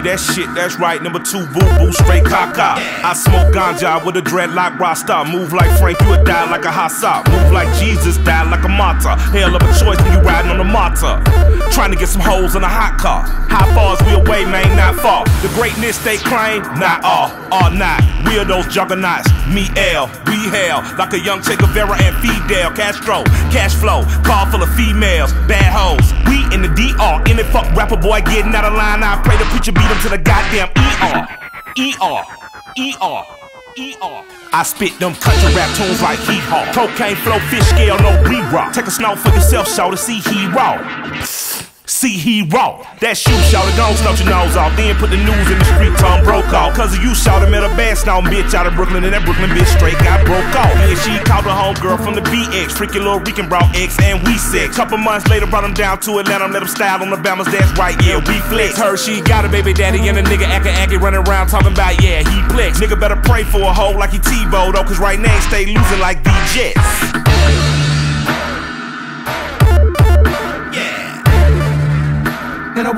that shit, that's right. Number two, boo boo, straight caca. I smoke ganja with a dreadlock rasta. Move like Frank, you would die like a hassa. Move like Jesus, die like a martyr. Hell of a choice when you riding on a martyr. Trying to get some holes in a hot car. How The greatness they claim, not all, all not. We are those juggernauts. Me, El, we hell. Like a young Che Guevara and Fidel Castro. Cash flow, car full of females, bad hoes. We in the DR, in the fuck rapper boy getting out of line. I pray the preacher beat him to the goddamn ER. ER. ER. ER. I spit them country rap tunes like hee haw. Cocaine flow, fish scale, no re-rock. Take a snout for yourself, show to see he raw. See he raw. That shoe shout it gon' snuff your nose off. Then put the news in the street, Tom broke off. Cause of you him at a bad snout bitch out of Brooklyn. And that Brooklyn bitch straight got broke off. And she called her homegirl from the BX. Freaky little Rican brought X and we sex. Couple months later, brought him down to Atlanta. Let him style on the Bamas. That's right, yeah, we flex. Her, she got a baby daddy and a nigga acting acting running around talking about, yeah, he flex. Nigga better pray for a hoe like he Tebow though. Cause right now he stay losing like the Jets.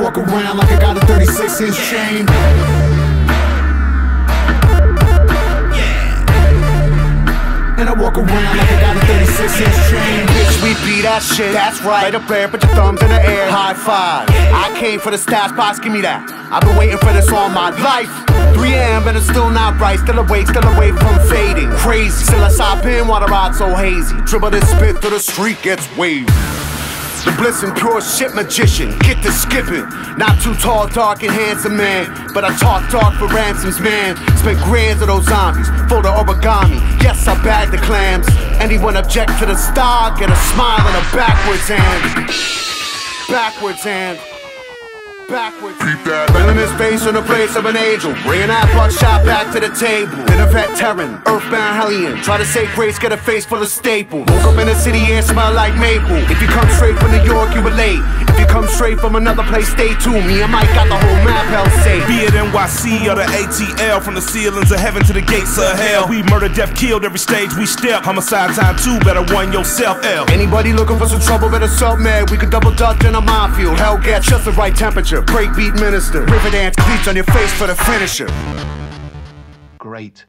Walk around like I got a 36 inch chain. Yeah. And I walk around like I got a 36 inch chain. Bitch, we beat that shit. That's right. Right up there, put your thumbs in the air. High five. I came for the stats box, give me that. I've been waiting for this all my life. 3 a.m. and it's still not bright. Still awake, still away from fading. Crazy. Still I stop in while the ride so hazy. Dribble this spit through the street gets waved. The bliss and pure shit magician, get to skipping. Not too tall, dark, and handsome man, but I talk dark for ransoms, man. Spent grands of those zombies, fold the origami. Yes, I bag the clams. Anyone object to the star, get a smile and a backwards hand. Backwards hand. Backwards. Filling his face in the place of an angel. Bringing that buckshot back to the table. Been a veteran, earthbound hellion. Try to say grace, get a face full of staples. Woke up in the city, and smell like maple. If you come straight from New York, you were late. If you come straight from another place, stay tuned. Me and Mike got the whole map hell safe. Be it NYC or the ATL, from the ceilings of heaven to the gates of hell. We murder, death, killed every stage we step. Homicide time two, better one yourself, L. Anybody looking for some trouble, better sub mad. We could double dutch in a minefield. Hell gets just the right temperature. Breakbeat minister. River dance cleats on your face for the finisher. Great.